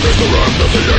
Everything around us